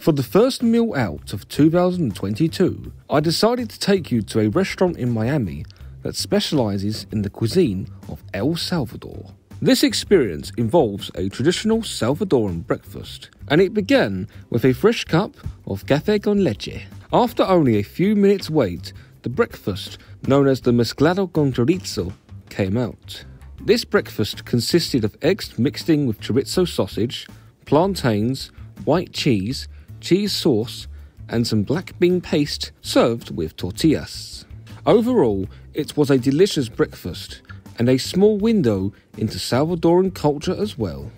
For the first meal out of 2022, I decided to take you to a restaurant in Miami that specializes in the cuisine of El Salvador. This experience involves a traditional Salvadoran breakfast, and it began with a fresh cup of café con leche. After only a few minutes' wait, the breakfast, known as the mezclado con chorizo, came out. This breakfast consisted of eggs mixed in with chorizo sausage, plantains, white cheese, cheese sauce, and some black bean paste served with tortillas. Overall, it was a delicious breakfast and a small window into Salvadoran culture as well.